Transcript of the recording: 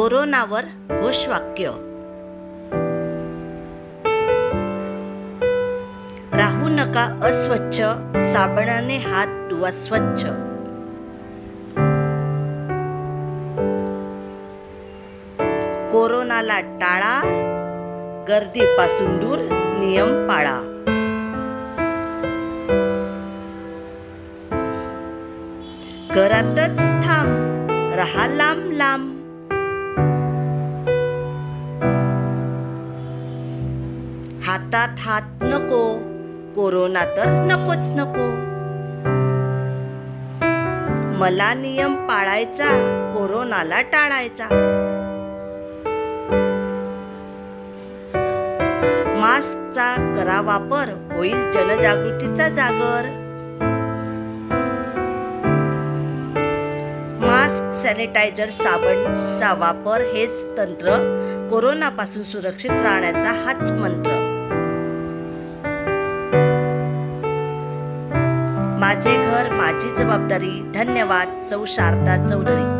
कोरोनावर घोषवाक्य. राहू नका अस्वच्छ साबणाने हात धुवा स्वच्छ. कोरोनाला टाळा गर्दीपासून दूर नियम पाळा. घरातच थांब रहा लांब लांब. हातात हात नको कोरोना तर नकोच नको. मला नियम पाळायचा कोरोनाला टाळायचा. मास्कचा करा वापर होईल जनजागृतीचा जागर. मास्क सॅनिटायझर साबणचा वापर हेच तंत्र कोरोनापासून सुरक्षित राहण्याचा हाच मंत्र. माझे घर माझी जबाबदारी. धन्यवाद सौ शारदा चौधरी.